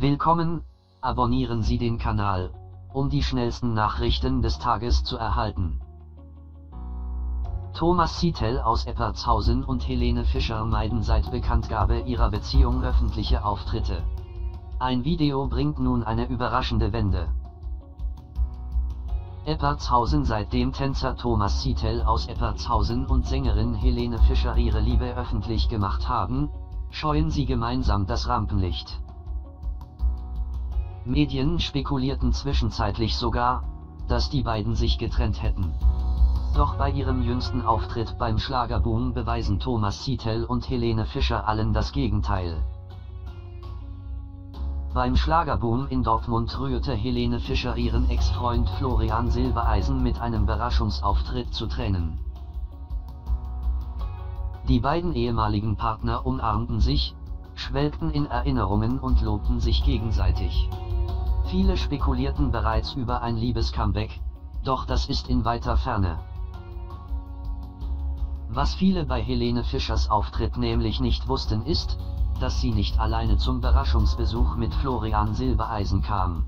Willkommen, abonnieren Sie den Kanal, um die schnellsten Nachrichten des Tages zu erhalten. Thomas Sietel aus Eppertshausen und Helene Fischer meiden seit Bekanntgabe ihrer Beziehung öffentliche Auftritte. Ein Video bringt nun eine überraschende Wende. Eppertshausen Seitdem Tänzer Thomas Sietel aus Eppertshausen und Sängerin Helene Fischer ihre Liebe öffentlich gemacht haben, scheuen sie gemeinsam das Rampenlicht. Medien spekulierten zwischenzeitlich sogar, dass die beiden sich getrennt hätten. Doch bei ihrem jüngsten Auftritt beim Schlagerboom beweisen Thomas Sietel und Helene Fischer allen das Gegenteil. Beim Schlagerboom in Dortmund rührte Helene Fischer ihren Ex-Freund Florian Silbereisen mit einem Überraschungsauftritt zu Tränen. Die beiden ehemaligen Partner umarmten sich, schwelgten in Erinnerungen und lobten sich gegenseitig. Viele spekulierten bereits über ein Liebescomeback, doch das ist in weiter Ferne. Was viele bei Helene Fischers Auftritt nämlich nicht wussten ist, dass sie nicht alleine zum Überraschungsbesuch mit Florian Silbereisen kam.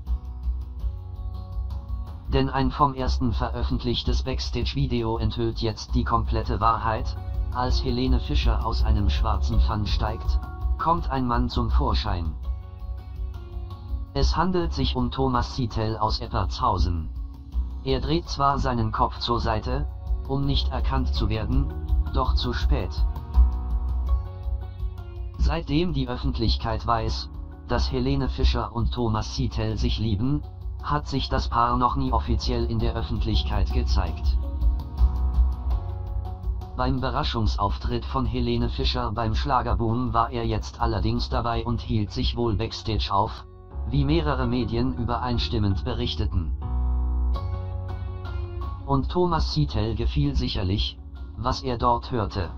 Denn ein vom ersten veröffentlichtes Backstage-Video enthüllt jetzt die komplette Wahrheit, als Helene Fischer aus einem schwarzen Pfann steigt, kommt ein Mann zum Vorschein. Es handelt sich um Thomas Sietel aus Eppertshausen. Er dreht zwar seinen Kopf zur Seite, um nicht erkannt zu werden, doch zu spät. Seitdem die Öffentlichkeit weiß, dass Helene Fischer und Thomas Sietel sich lieben, hat sich das Paar noch nie offiziell in der Öffentlichkeit gezeigt. Beim Überraschungsauftritt von Helene Fischer beim Schlagerboom war er jetzt allerdings dabei und hielt sich wohl backstage auf, wie mehrere Medien übereinstimmend berichteten. Und Thomas Sietel gefiel sicherlich, was er dort hörte.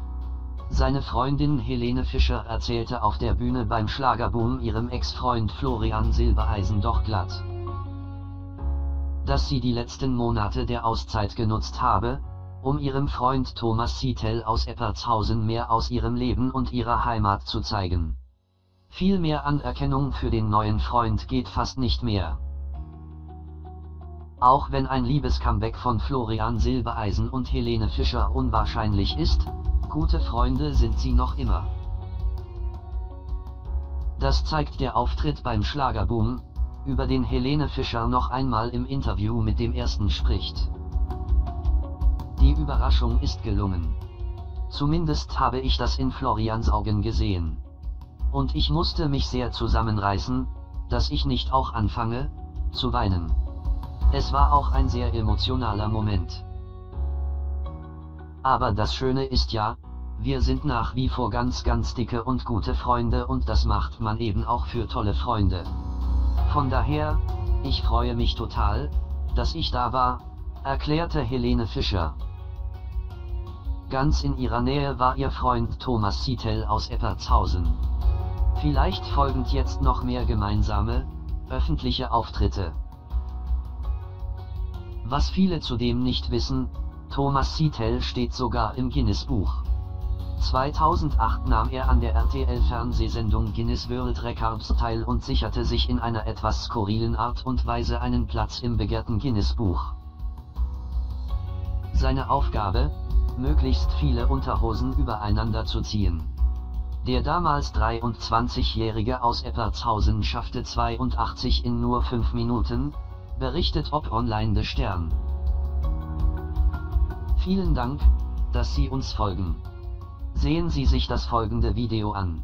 Seine Freundin Helene Fischer erzählte auf der Bühne beim Schlagerboom ihrem Ex-Freund Florian Silbereisen doch glatt, dass sie die letzten Monate der Auszeit genutzt habe, um ihrem Freund Thomas Sietel aus Eppertshausen mehr aus ihrem Leben und ihrer Heimat zu zeigen. Viel mehr Anerkennung für den neuen Freund geht fast nicht mehr. Auch wenn ein Liebescomeback von Florian Silbereisen und Helene Fischer unwahrscheinlich ist, gute Freunde sind sie noch immer. Das zeigt der Auftritt beim Schlagerboom, über den Helene Fischer noch einmal im Interview mit dem Ersten spricht. Die Überraschung ist gelungen. Zumindest habe ich das in Florians Augen gesehen. Und ich musste mich sehr zusammenreißen, dass ich nicht auch anfange, zu weinen. Es war auch ein sehr emotionaler Moment. Aber das Schöne ist ja, wir sind nach wie vor ganz ganz dicke und gute Freunde und das macht man eben auch für tolle Freunde. Von daher, ich freue mich total, dass ich da war, erklärte Helene Fischer. Ganz in ihrer Nähe war ihr Freund Thomas Sietel aus Eppertshausen. Vielleicht folgend jetzt noch mehr gemeinsame, öffentliche Auftritte. Was viele zudem nicht wissen, Thomas Sietel steht sogar im Guinness-Buch. 2008 nahm er an der RTL-Fernsehsendung Guinness World Records teil und sicherte sich in einer etwas skurrilen Art und Weise einen Platz im begehrten Guinness-Buch. Seine Aufgabe, möglichst viele Unterhosen übereinander zu ziehen. Der damals 23-Jährige aus Eppertshausen schaffte 82 in nur 5 Minuten, berichtet Ob Online de Stern. Vielen Dank, dass Sie uns folgen. Sehen Sie sich das folgende Video an.